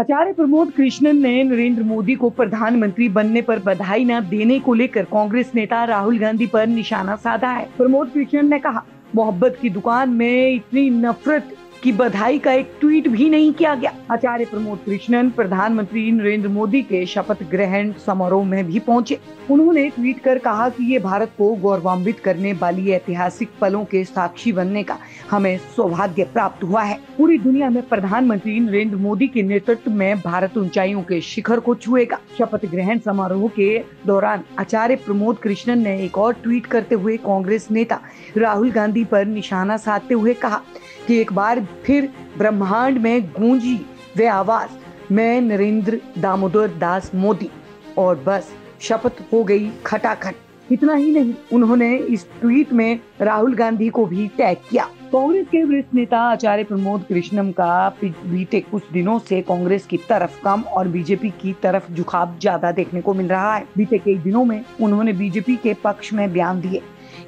आचार्य प्रमोद कृष्णन ने नरेंद्र मोदी को प्रधानमंत्री बनने पर बधाई न देने को लेकर कांग्रेस नेता राहुल गांधी पर निशाना साधा है। प्रमोद कृष्णन ने कहा, मोहब्बत की दुकान में इतनी नफरत की बधाई का एक ट्वीट भी नहीं किया गया। आचार्य प्रमोद कृष्णन, प्रधानमंत्री नरेंद्र मोदी के शपथ ग्रहण समारोह में भी पहुँचे। उन्होंने ट्वीट कर कहा कि ये भारत को गौरवान्वित करने वाली ऐतिहासिक पलों के साक्षी बनने का हमें सौभाग्य प्राप्त हुआ है। पूरी दुनिया में प्रधानमंत्री नरेंद्र मोदी के नेतृत्व में भारत ऊंचाइयों के शिखर को छुएगा। शपथ ग्रहण समारोह के दौरान आचार्य प्रमोद कृष्णन ने एक और ट्वीट करते हुए कांग्रेस नेता राहुल गांधी पर निशाना साधते हुए कहा कि एक बार फिर ब्रह्मांड में गूंजी वे आवाज़, मैं नरेंद्र दामोदर दास मोदी। और बस, शपथ हो गई खटाखट। इतना ही नहीं, उन्होंने इस ट्वीट में राहुल गांधी को भी टैग किया। कांग्रेस के वरिष्ठ नेता आचार्य प्रमोद कृष्णम का बीते कुछ दिनों से कांग्रेस की तरफ़ कम और बीजेपी की तरफ़ झुकाव ज़्यादा देखने को मिल रहा है। बीते कई दिनों में उन्होंने बीजेपी के पक्ष में बयान दिए।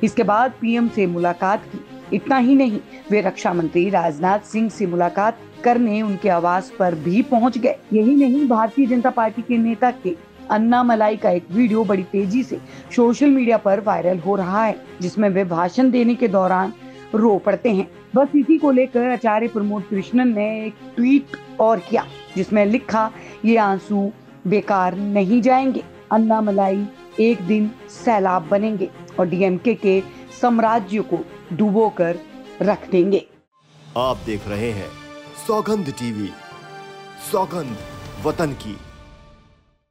इसके बाद पीएम से मुलाकात की। इतना ही नहीं, वे रक्षा मंत्री राजनाथ सिंह से मुलाकात करने उनके आवास पर भी पहुँच गए। यही नहीं, भारतीय जनता पार्टी के नेता के अन्ना मलाई का एक वीडियो बड़ी तेज़ी से सोशल मीडिया पर वायरल हो रहा है, जिसमें वे भाषण देने के दौरान रो पड़ते हैं। बस इसी को लेकर आचार्य प्रमोद कृष्णन ने एक ट्वीट और किया, जिसमें लिखा, ये आँसू बेकार नहीं जाएँगे अन्ना मलाई एक दिन सैलाब बनेंगे। और डीएमके के साम्राज्य को डुबो कर रख देंगे। आप देख रहे हैं सौगंध टीवी सौगंध वतन की।